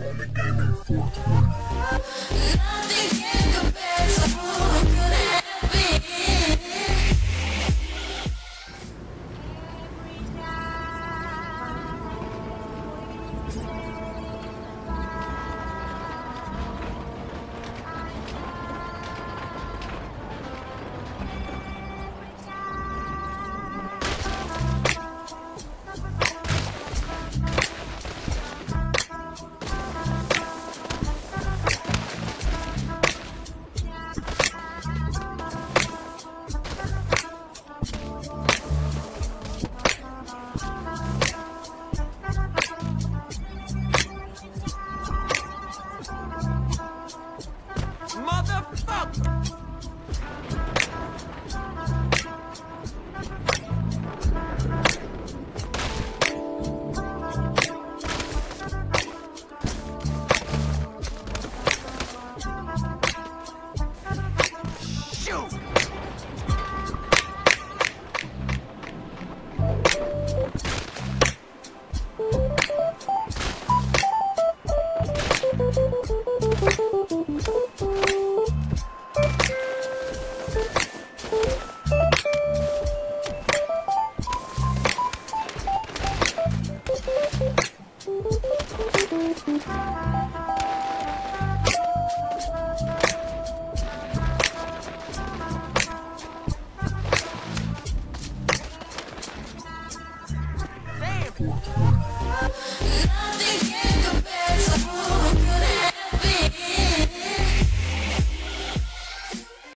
On the game at 420. Motherfucker! Shoot! Damn!